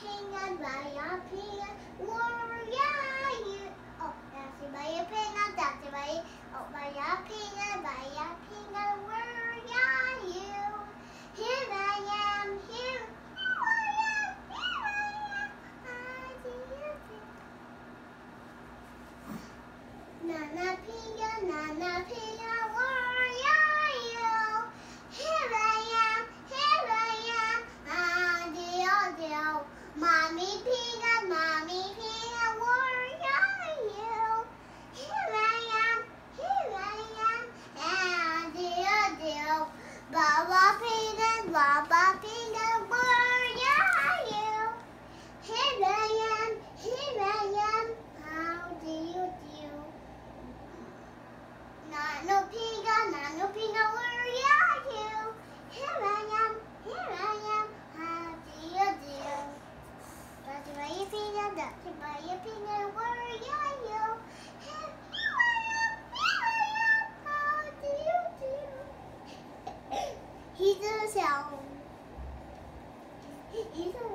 peanut, buy a peanut, warrior you. Oh, dancing by a peanut, oh, dancing by oh, buy a peanut, buy a peanut, warrior I am, I am, I am. I Nana peanut, nana peanut. Mommy pig, Mommy pig, where are you? Here I am, here I am, and dear, dear, Baba pig, and Baba He's a sound. He's a